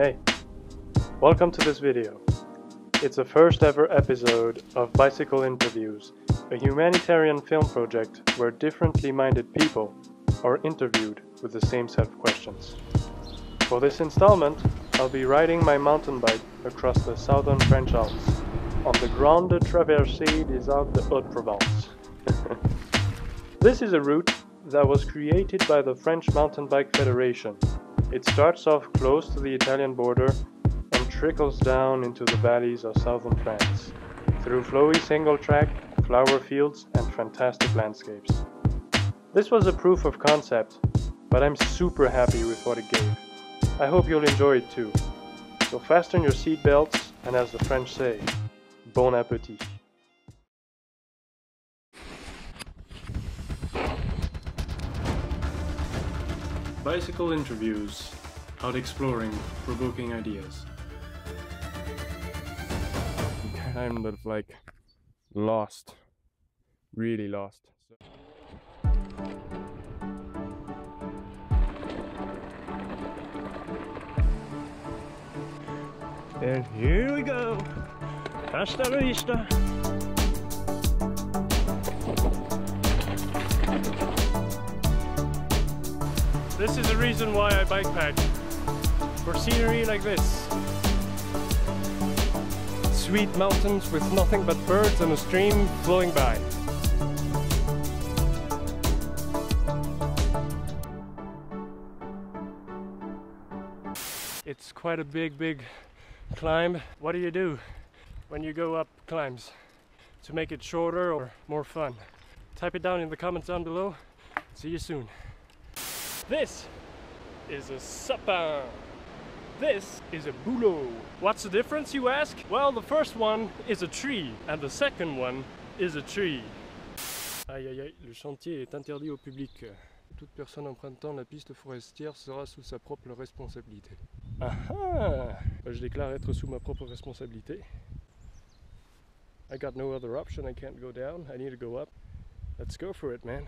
Hey, welcome to this video. It's the first ever episode of Bicycle Interviews, a humanitarian film project where differently minded people are interviewed with the same set of questions. For this installment, I'll be riding my mountain bike across the southern French Alps on the Grande Traversée des Alpes de Haute-Provence. this is a route that was created by the French Mountain Bike Federation. It starts off close to the Italian border and trickles down into the valleys of southern France, through flowy single track, flower fields, and fantastic landscapes. This was a proof of concept, but I'm super happy with what it gave. I hope you'll enjoy it too. So fasten your seatbelts, and as the French say, bon appetit. Bicycle interviews, out exploring, provoking ideas. Kind of like lost, really lost. And here we go. Hasta la vista. This is the reason why I bikepack. For scenery like this. Sweet mountains with nothing but birds and a stream flowing by. It's quite a big, big climb. What do you do when you go up climbs to make it shorter or more fun? Type it down in the comments down below. See you soon. This is a sapin. This is a bouleau. What's the difference, you ask? Well, the first one is a tree, and the second one is a tree. Aïe aïe aïe, le chantier est interdit au public. Toute personne empruntant la piste forestière sera sous sa propre responsabilité. Ah ah Je déclare être sous ma propre responsabilité. I got no other option, I can't go down, I need to go up. Let's go for it, man.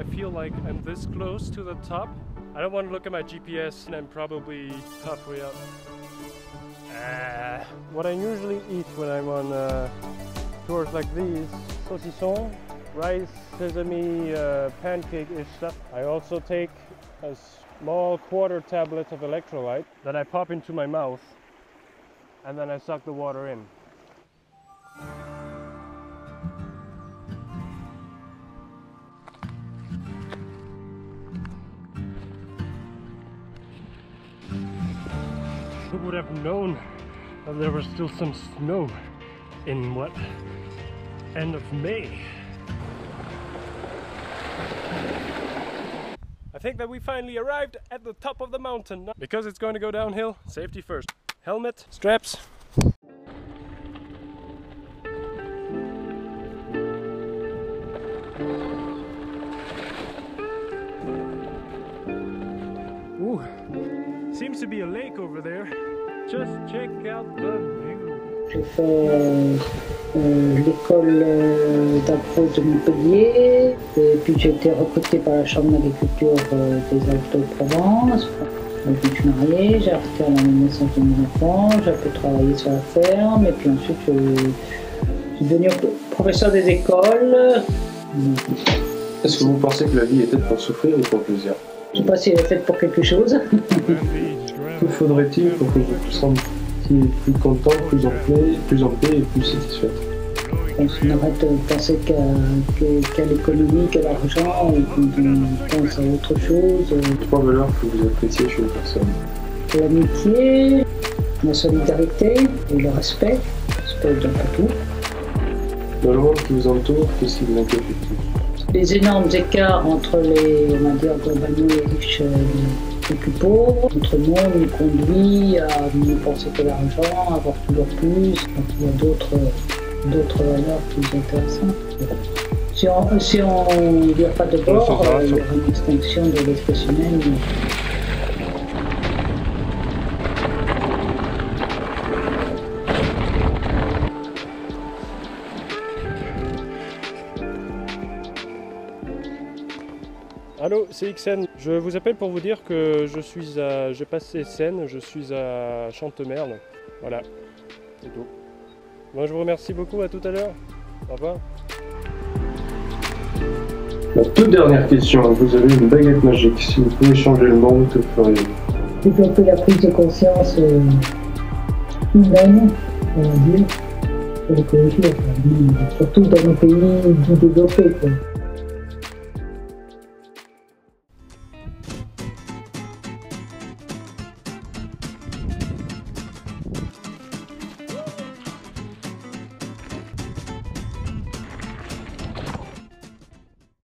I feel like I'm this close to the top. I don't want to look at my GPS and I'm probably halfway up. Ah. What I usually eat when I'm on uh, tours like these, saucisson, rice, sesame, uh, pancake-ish stuff. I also take a small quarter tablet of electrolyte that I pop into my mouth and then I suck the water in. Would have known that there was still some snow in what? End of May. I think that we finally arrived at the top of the mountain. Because it's going to go downhill, safety first. Helmet, straps. Seems to be a lake over there. Just check out the view. J'ai fait euh, euh, l'école euh, d'agro de Montpellier, et puis j'ai été recrutée par la Chambre d'agriculture euh, des Alpes de Provence. Donc je suis mariée, j'ai arrêté à la naissance de mes enfants, j'ai un peu travaillé sur la ferme, et puis ensuite je, je suis devenue professeur des écoles. Est-ce que vous pensez que la vie est faite pour souffrir ou pour plaisir? Je sais pas si elle est faite pour quelque chose. Que faudrait-il pour que vous vous sentiez plus content, plus en paix, plus en paix et plus satisfaite On arrête de penser qu'à l'économie, qu'à l'argent, qu'on pense à autre chose. Trois valeurs que vous appréciez chez une personne. l'amitié, la solidarité et le respect. Respect dans pas tout. Dans le monde qui vous entoure, qu'est-ce qui vous inquiète le plus? Les énormes écarts entre les, on va dire, globalement les riches et les plus pauvres. Notre monde nous conduit à ne penser que l'argent, à avoir toujours plus. Donc il y a d'autres, d'autres valeurs plus intéressantes. Si on si on ne vient pas de bord, euh, il y aura une extinction de l'espèce humaine. Allô, c'est XN. Je vous appelle pour vous dire que je suis à. J'ai passé scène, je suis à Chantemerle. Voilà, c'est tout. Moi, je vous remercie beaucoup, à tout à l'heure. Au revoir. La toute dernière question, vous avez une baguette magique. Si vous pouvez changer le monde, que feriez-vous? Développer la prise de conscience euh, humaine, on va dire, sur l'écologie, surtout dans nos pays développés. Quoi.